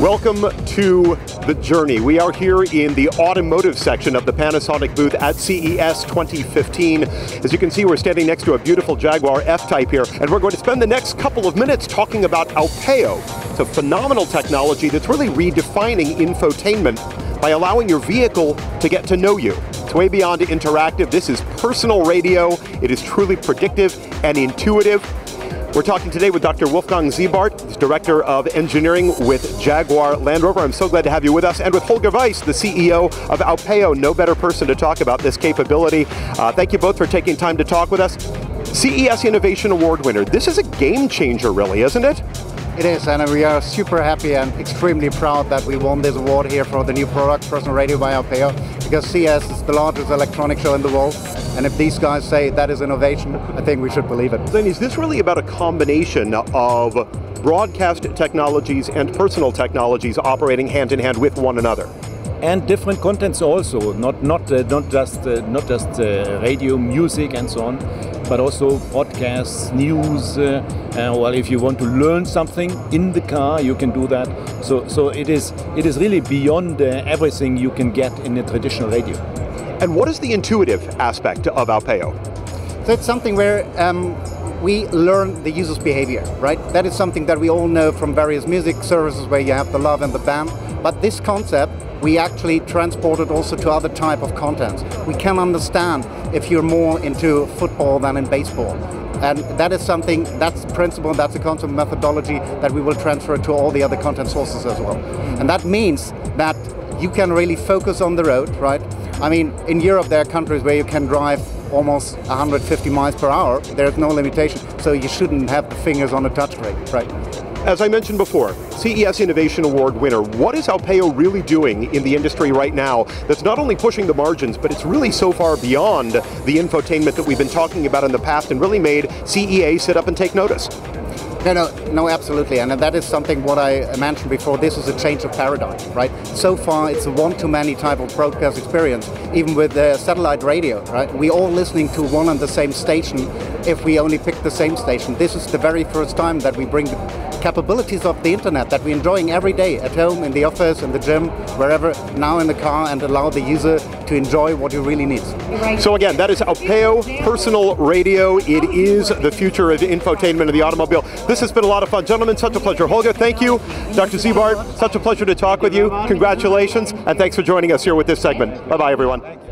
Welcome to The Journey. We are here in the automotive section of the Panasonic booth at CES 2015. As you can see, we're standing next to a beautiful Jaguar F-Type here, and we're going to spend the next couple of minutes talking about Aupeo. It's a phenomenal technology that's really redefining infotainment by allowing your vehicle to get to know you. It's way beyond interactive. This is personal radio. It is truly predictive and intuitive. We're talking today with Dr. Wolfgang Ziebart, he's Director of Engineering with Jaguar Land Rover. I'm so glad to have you with us. And with Holger Weiss, the CEO of Aupeo, no better person to talk about this capability. Uh, thank you both for taking time to talk with us. CES Innovation Award winner. This is a game changer, really, isn't it? It is, and we are super happy and extremely proud that we won this award here for the new product, Personal Radio by Aupeo, because CES is the largest electronic show in the world, and if these guys say that is innovation, I think we should believe it. Then is this really about a combination of broadcast technologies and personal technologies operating hand in hand with one another? And different contents also, not not uh, not just uh, not just uh, radio, music, and so on, but also podcasts, news. Uh, well, if you want to learn something in the car, you can do that. So so it is it is really beyond uh, everything you can get in a traditional radio. And what is the intuitive aspect of Aupeo? So it's something where. Um, we learn the user's behavior, right? That is something that we all know from various music services where you have the love and the band. But this concept we actually transport it also to other type of contents. We can understand if you're more into football than in baseball. And that is something, that's principle, that's a concept methodology that we will transfer to all the other content sources as well. And that means that you can really focus on the road, right? I mean, in Europe there are countries where you can drive almost 150 miles per hour. There's no limitation, so you shouldn't have the fingers on a touchscreen, right? As I mentioned before, CES Innovation Award winner, what is Aupeo really doing in the industry right now that's not only pushing the margins, but it's really so far beyond the infotainment that we've been talking about in the past and really made CEA sit up and take notice? No, no, no, absolutely, and that is something what I mentioned before. This is a change of paradigm, right? So far, it's a one-to-many type of broadcast experience, even with the satellite radio, right? We all listening to one and the same station. If we only pick the same station, this is the very first time that we bring the capabilities of the internet that we're enjoying every day at home, in the office, in the gym, wherever. Now in the car, and allow the user to enjoy what he really needs. So again, that is Aupeo Personal Radio. It is the future of infotainment of the automobile. This has been a lot of fun. Gentlemen, such a pleasure. Holger, thank you. Dr. Ziebart, such a pleasure to talk with you. Congratulations, and thanks for joining us here with this segment. Bye-bye, everyone.